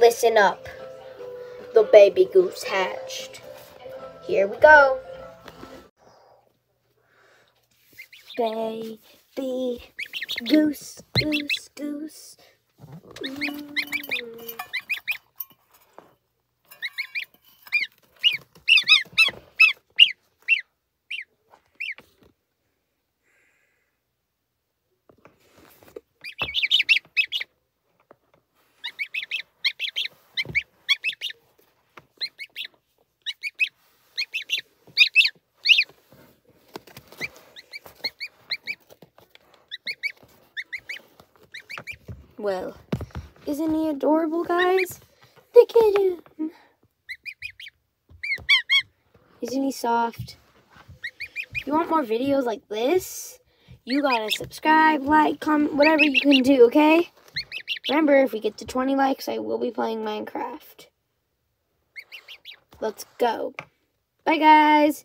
Listen up. The baby goose hatched. Here we go. Baby goose, goose, goose. Mm. Well, isn't he adorable, guys? Look at him. Isn't he soft? If you want more videos like this, you gotta subscribe, like, comment, whatever you can do, okay? Remember, if we get to 20 likes, I will be playing Minecraft. Let's go. Bye, guys.